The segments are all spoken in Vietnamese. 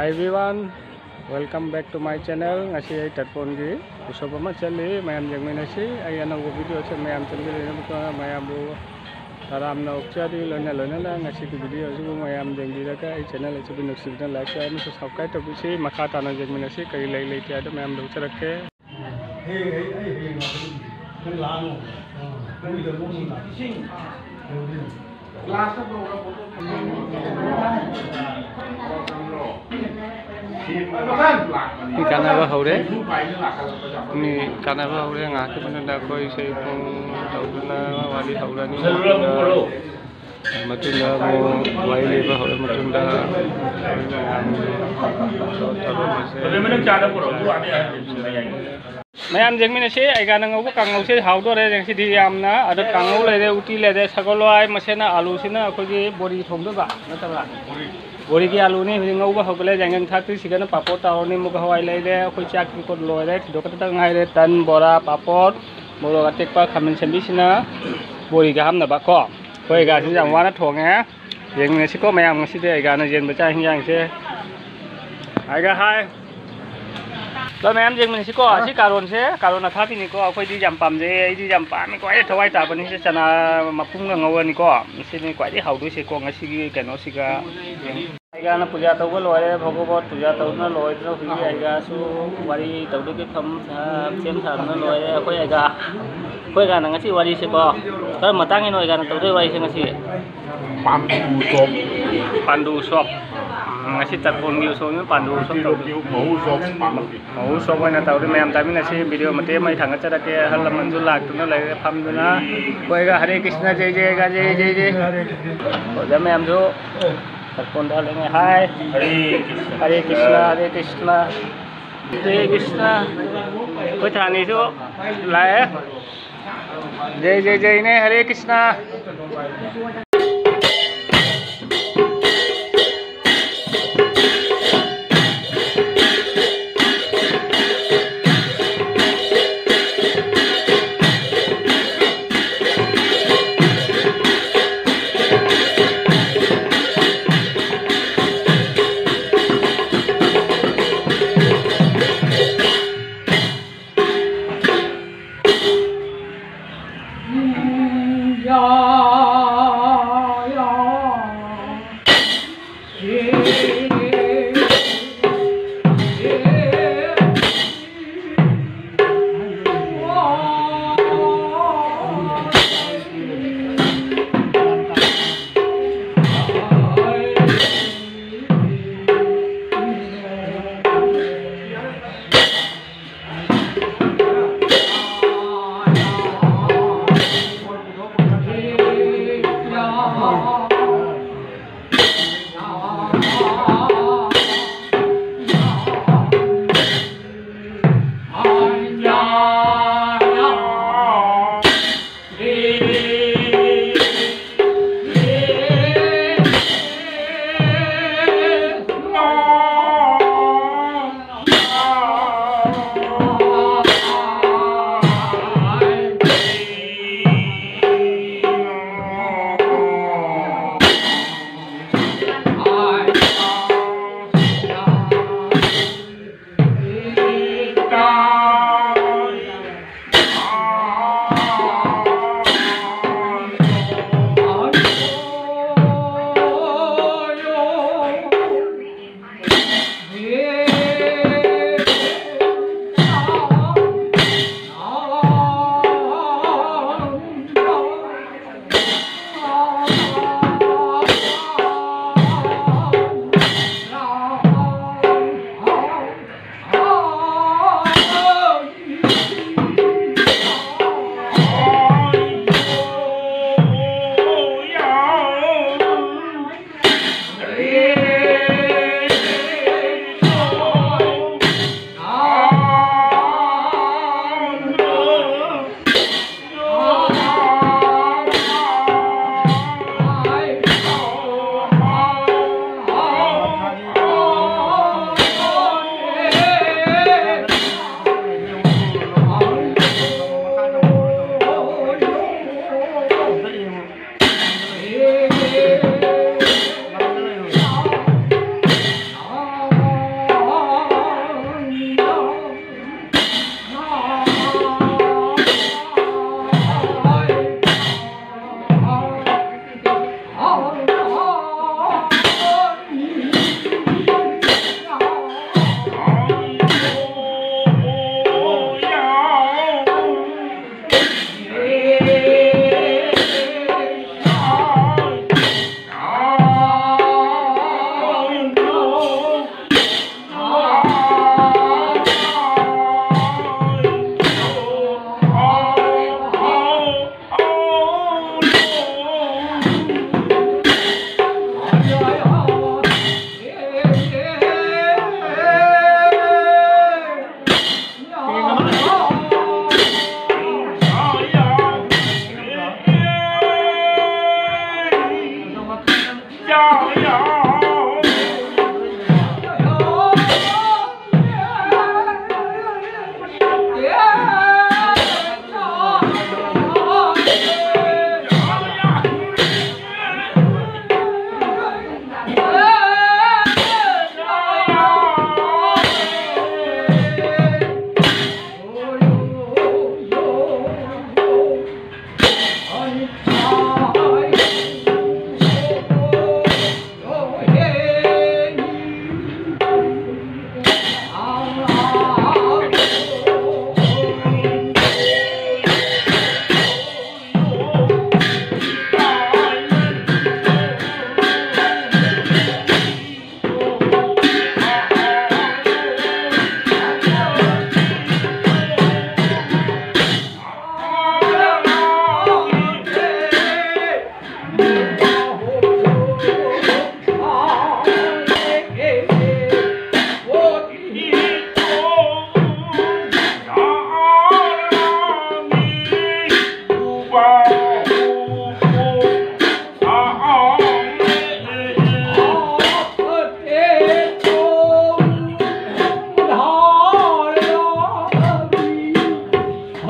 ایری ون ویلکم بیک تائی چینے ای تٹ فون کی ویسوپ چلی میم یا میم چل رہا میمبرا اوپری لونا لوگ ویڈیو سے میم دینی راغب چینے سے بھی نیسی سبسکرائب تبھی مخا تاسی کئی لے تو میم لوگ Ni kana ba hore? Ni kana ba hore nga ke banda koi sei pun tau na wali haura ni. Matunda mo wali ba hore matunda. mayam jeng mina se ai gana ngau ka ngau se hau do re jeng si di yam na ada kangau le de uti le de sagoloi masena alu sina khoi gi bori thong do ba na ta ba bori gi alu ni hi ngau ba hau le jeng thak ti sigana papo ta ni mu ga hawai le de khoi chak ki ko loi de do ka ta ngai le tan bora papot moro ga tek pa khamin sem bi sina bori ga ham na ba ko khoi ga sin jang wa na thong ha jeng ni si ko mayam ngasi de ai gana jen ba cha hin yang se ai ga hai તમે એમ જેમ શીખો શી કારણ છે કારણ થાતી નીકો અખોઈથી યામ પામજે એથી યામ પામી કોઈ થવાય તાપની છે ચના મફુંગા ngawaniકો સીની કોઈ હાવડુ છે કો ngasigi કેનો સીગા આઈગાના પૂજા તવગો લોય ભગવત પૂજા તવના લોય તો હુઈ આઈગાસુ વારી તવડુ કે ખમ સેમ સારના લોય અખોઈ આઈગા કોઈ ગાના ngasi વારી છે કો તો મતાંગી નોય ગાના તવડુ વારી છે ngasi Pandu shop Pandu shop بہت سوپری میم تا منسویں ساگ چرکے احلن جو لاکھ فام گا ہر کِشی از میم جو ہر کِشنا ہرے کِشنا جی کِشنی جو ہے ذی جی جی نی ہرے کِشنا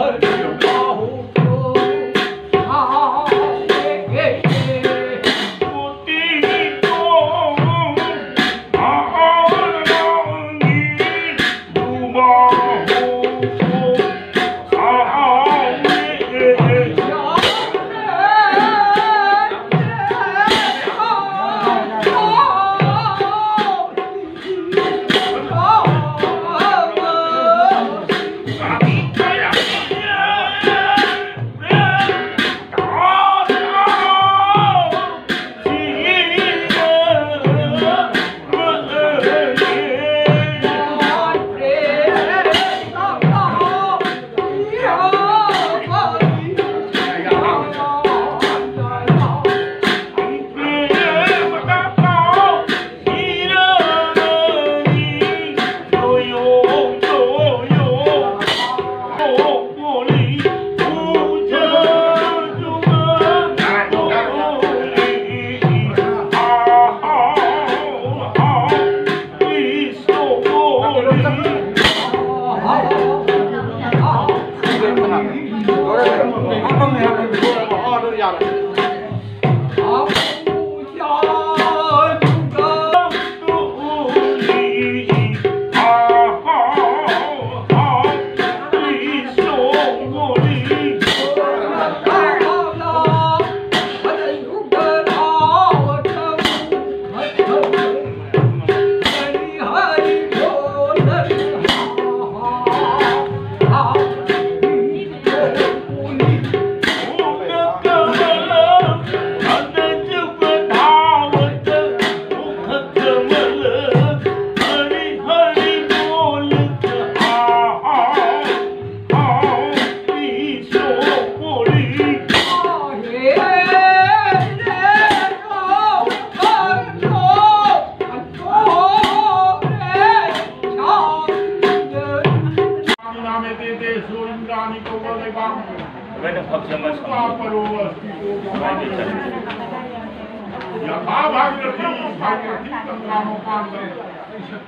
Holz.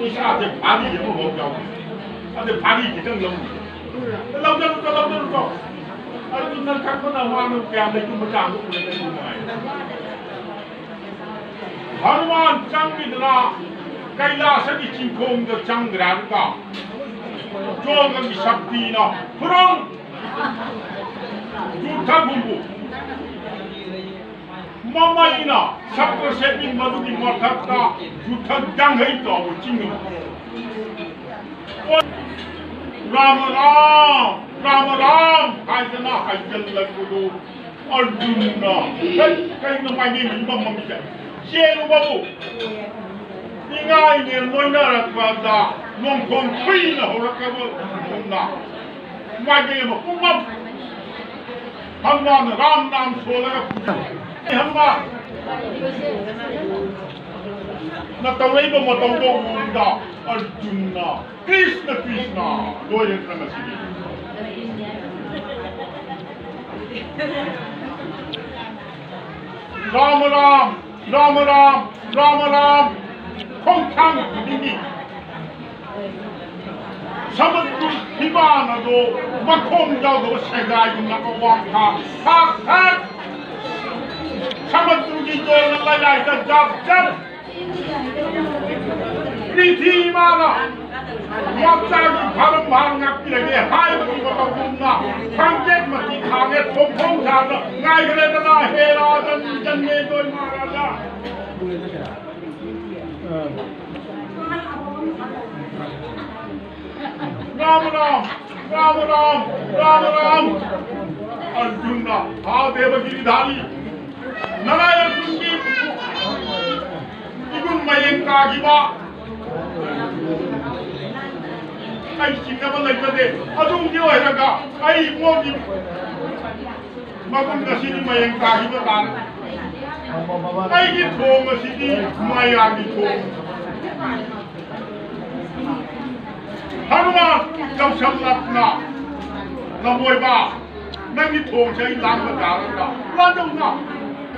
이 사람한테 밥이 영어 먹자고. 근데 밥이 기정 영어. 남자는 또 남자는 또. 아니 그날 갖고 나와는 배안에 주무자 안 먹고 그랬는 거야. 하루만 장비들아 कैलाशक चिंखोंग चंद्रार का जोगंग शक्ति ना पुरंग झूठा बुंबू ممین سکر سنگنگ رام رام کھانا ارجن مائک لوگ ہونا رام راسم سول 你看嘛，那抖音上没抖过舞蹈，二斤呐，比什的比什呐，多得很啊！哈哈。拉姆拉姆拉姆拉姆，空空滴滴。三十五天了都，没空教我学家用那个广场，哈哈。সমত্রুটিতে লাগাইতে জবজার পৃথিবীমানা মজ্জার ভারম ভারম নাপিলেগে হাই মতি কথা গুণা সংকেত মতি খাগে থোপং ঝাল গাই গলে তলা হে রাজন জন্মে দই মহারাজা রাম রাম राम राम राम राम अर्जुन हा देवगिरीधारी 拿来的东西，你们买人家去吧。哎，什么烂个的，这种东西扔掉。哎，我的，我跟你说，你买人家去吧。哎，你拖东西的，买人家去。好了吗？咱们说那，浪费吧。没米拖，才一两块钱了，两角了。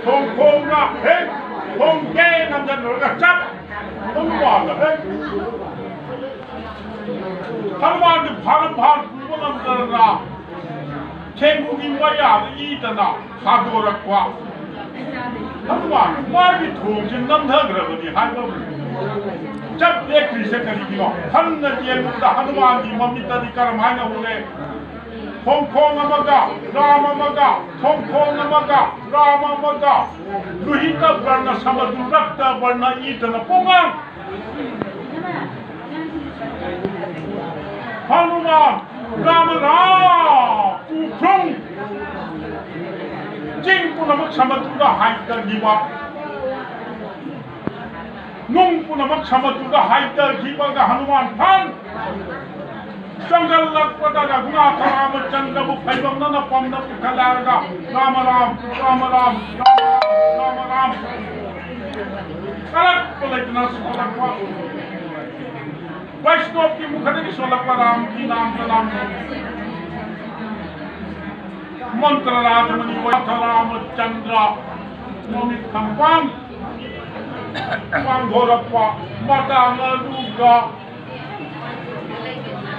kagiba tan ai gi thong asidi maya gi thong Hanuman kau samlatna namoi ba nangi thong sai lang ba daranga ladung na kamoi dadi krak krak मागी थोक असिबु कया मगुन लेबा दानो जब सल्लक लगे थमपाना राम राम अन थाक नंदर खोंगे नमधा रखदो नंदन रंगुना रंगन द्वारका नाथ भगवान श्री कृष्ण ना मनाई मगुन मयन तागी बतारे खों खों मगा तेंगु मगा खों खों मगा तेंगु मगा खों खों मगा हे खों के नंदन रचप हनुमान है हनुमान के भार भार पूर्वम करना छेंगुगी मया Hong Kong Amaga, Rama Maga, Hong Kong Amaga, Rama Maga. Luhita Varna Samadu Rakta Varna Itana Puma. Hanuman, Rama Rama, Pukrung. Jing Punamak Samadura Haita Giba. Nung Punamak Samadura Haita Giba Hanuman Pan. Hanuman Pan. چلاتھ رام چندر بھوب نہ سولپ رام کی منتر راج منتھ رام چندر پاند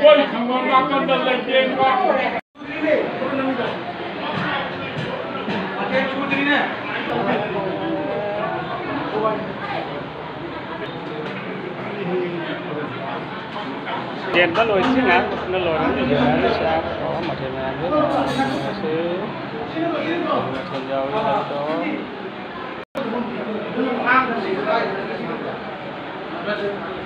કોઈ ખંભોના કંદર લઈ જઈને tiền đó lôi chứ ngã nó lôi nó như thế nó sao có mà thì là biết là chứ thường giàu là đó Thank you.